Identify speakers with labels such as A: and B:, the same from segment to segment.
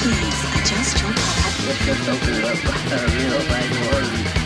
A: Please adjust your...
B: Let's just open up a real.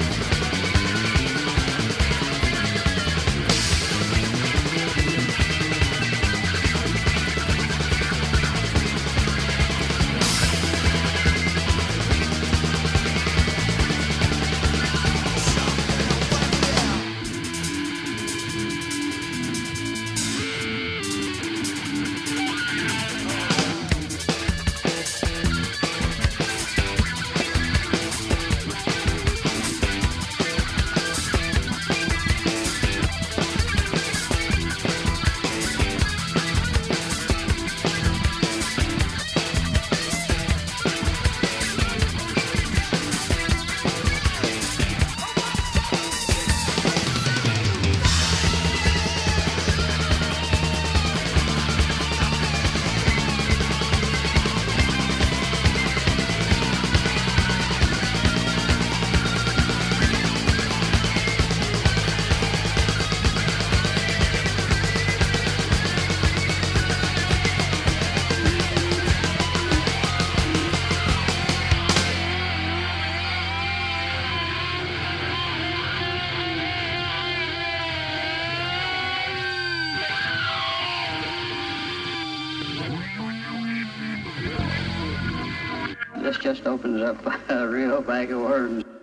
B: This just opens up a real bag of worms.